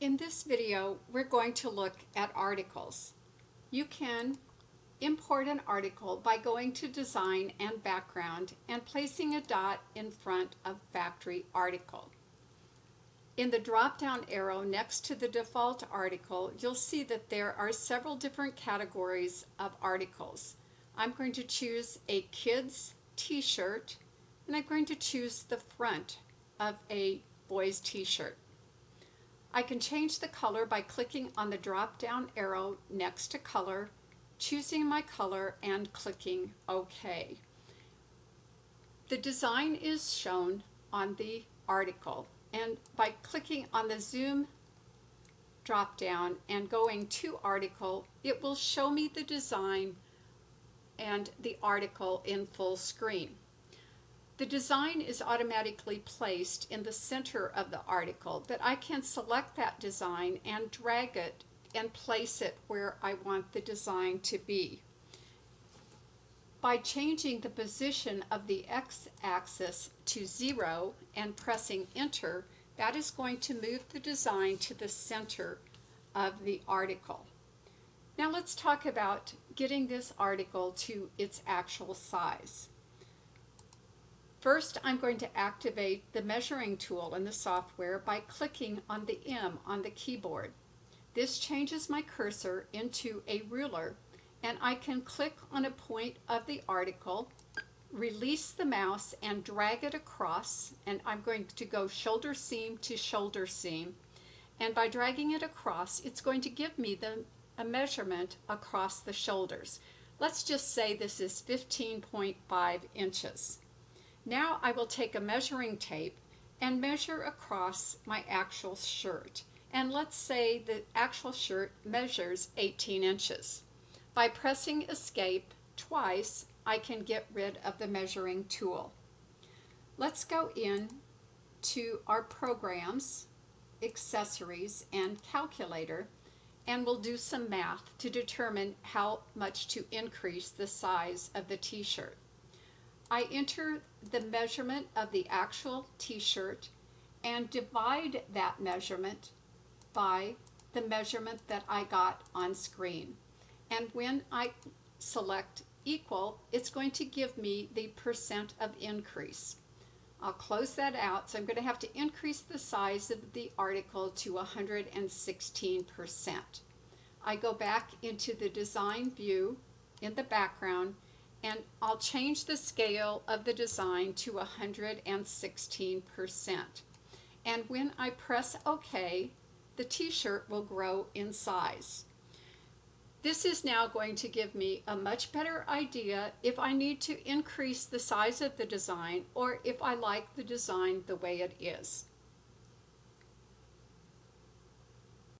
In this video, we're going to look at articles. You can import an article by going to Design and Background and placing a dot in front of Factory Article. In the drop-down arrow next to the default article, you'll see that there are several different categories of articles. I'm going to choose a kid's t-shirt and I'm going to choose the front of a boy's t-shirt. I can change the color by clicking on the drop-down arrow next to color, choosing my color and clicking OK. The design is shown on the article and by clicking on the zoom drop down and going to article it will show me the design and the article in full screen. The design is automatically placed in the center of the article, but I can select that design and drag it and place it where I want the design to be. By changing the position of the x-axis to zero and pressing enter, that is going to move the design to the center of the article. Now let's talk about getting this article to its actual size. First, I'm going to activate the measuring tool in the software by clicking on the M on the keyboard. This changes my cursor into a ruler and I can click on a point of the article, release the mouse and drag it across, and I'm going to go shoulder seam to shoulder seam. And by dragging it across, it's going to give me the, a measurement across the shoulders. Let's just say this is 15.5 inches. Now I will take a measuring tape and measure across my actual shirt. And let's say the actual shirt measures 18 inches. By pressing escape twice, I can get rid of the measuring tool. Let's go in to our programs, accessories, and calculator, and we'll do some math to determine how much to increase the size of the t-shirt. I enter the measurement of the actual t-shirt and divide that measurement by the measurement that I got on screen. And when I select equal, it's going to give me the percent of increase. I'll close that out, so I'm going to have to increase the size of the article to 116%. I go back into the design view in the background and I'll change the scale of the design to 116%. And when I press OK, the t-shirt will grow in size. This is now going to give me a much better idea if I need to increase the size of the design or if I like the design the way it is.